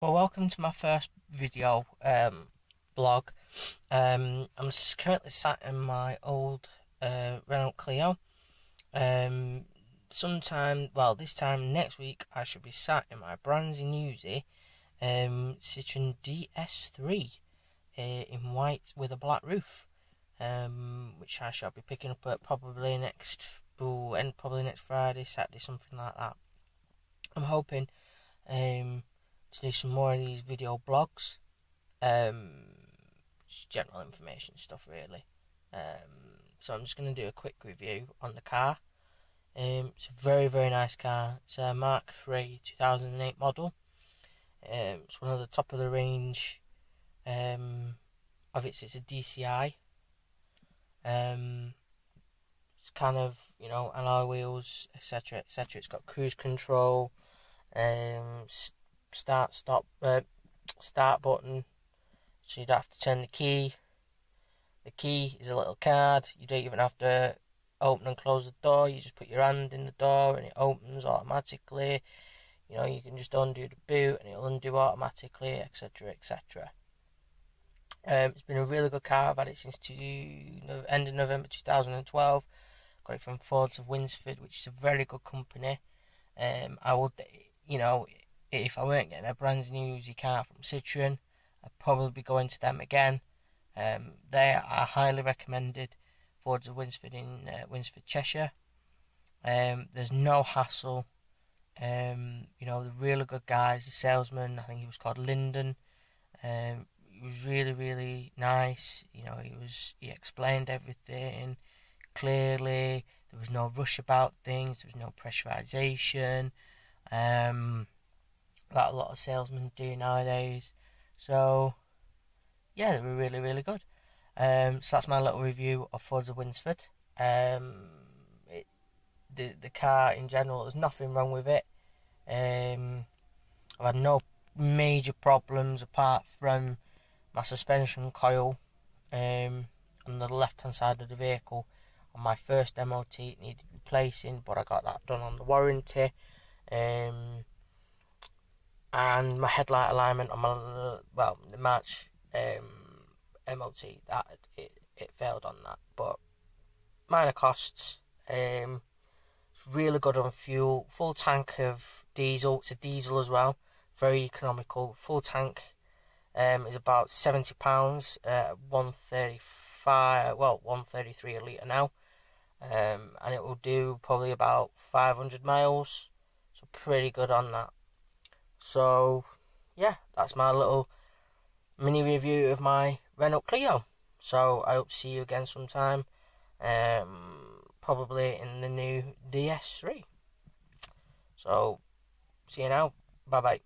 Well, welcome to my first video um, blog. Um, I'm currently sat in my old uh, Renault Clio. Um, sometime, well, this time next week, I should be sat in my Brands Uzi um, Citroen DS3 uh, in white with a black roof, um, which I shall be picking up at probably next, and probably next Friday, Saturday, something like that. I'm hoping. Um, to do some more of these video blogs. Um, just general information stuff, really. Um, so I'm just going to do a quick review on the car. Um, it's a very, very nice car. It's a Mark III 2008 model. Um, it's one of the top of the range um, of its. It's a DCI. Um, it's kind of you know alloy wheels, etc., etc. It's got cruise control, um, start stop uh, start button. So you don't have to turn the key. The key is a little card. You don't even have to open and close the door. You just put your hand in the door and it opens automatically. You know you can just undo the boot and it'll undo automatically etc etc um, it's been a really good car. I've had it since two, end of November 2012 got it from Fords of Winsford which is a very good company. Um, I would you know if I weren't getting a brand new Uzi car from Citroen, I'd probably be going to them again. Um, they are highly recommended. Fords of Winsford in uh, Winsford, Cheshire. Um, there's no hassle. Um, you know, the really good guys. The salesman, I think he was called Lyndon. Um, he was really, really nice. You know, he was he explained everything clearly. There was no rush about things. There was no pressurization. Um, that a lot of salesmen do nowadays. So, yeah, they were really, really good. Um, so that's my little review of Fords of Winsford. Um, it, the the car in general, there's nothing wrong with it. Um, I've had no major problems apart from my suspension coil um, on the left hand side of the vehicle. On my first MOT, it needed replacing, but I got that done on the warranty. Um, and my headlight alignment on my well the March um, MOT that it, it failed on that, but minor costs. Um, it's really good on fuel. Full tank of diesel. It's a diesel as well. Very economical. Full tank um, is about seventy pounds. Uh, one thirty five. Well, one thirty three a litre now. Um, and it will do probably about five hundred miles. So pretty good on that. So, yeah, that's my little mini review of my Renault Clio. So, I hope to see you again sometime. Um, probably in the new DS3. So, see you now. Bye bye.